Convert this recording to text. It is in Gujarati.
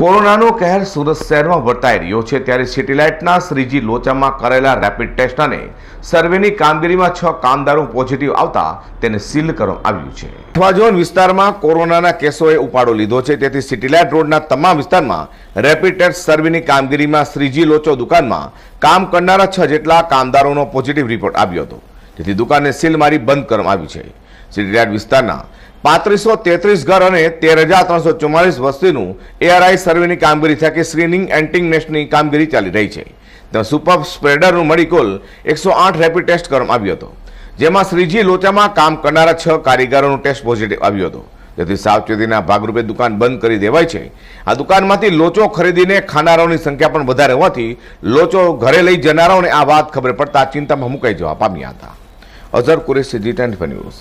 કોરોનાનો કહેર સુરત શહેરમાં વર્તાઈ રહ્યો છે ત્યારે સિટીલાઇટના શ્રીજી લોચામાં કરેલા રેપિડ ટેસ્ટ અને સર્વેની કામગીરીમાં છ કામદારો પોઝિટિવ આવતા તેને સીલ કરવામાં આવ્યું છે. અઠવાઝોન વિસ્તારમાં કોરોનાના કેસોએ ઉપાડો લીધો છે, તેથી સિટીલાઇટ રોડના તમામ વિસ્તારમાં રેપિડ ટેસ્ટ સર્વેની કામગીરીમાં શ્રીજી લોચો દુકાનમાં કામ કરનારા છ જેટલા કામદારોનો પોઝિટિવ રિપોર્ટ આવ્યો હતો. જેથી દુકાનને સીલ મારી બંધ કરવામાં આવી છે. સિટીલાઇટ વિસ્તારના પાંત્રીસો તેત્રીસ ઘર અને તેર હજાર ત્રણસો ચુમ્માલીસ વસ્તીનું એઆરઆઈ સર્વેની કામગીરી થકી સ્ક્રીનિંગ એન્ટિંગ નેસ્ટની કામગીરી ચાલી રહી છે. ત્યાં સુપર સ્પ્રેડરનું મળી કુલ એકસો આઠ રેપિડ ટેસ્ટ કરવામાં આવ્યો હતો. જેમાં શ્રીજી લોચામાં કામ કરનારા છ કારીગરોનો ટેસ્ટ પોઝિટિવ આવ્યો હતો. જેથી સાવચેતીના ભાગરૂપે દુકાન બંધ કરી દેવાય છે. આ દુકાનમાંથી લોચો ખરીદીને ખાનારાઓની સંખ્યા પણ વધારે હોવાથી લોચો ઘરે લઈ જનારાઓને આ વાત ખબર પડતા ચિંતામાં મુકાઈ જવા પામ્યા હતા. Azhar Qureshi ji tent news.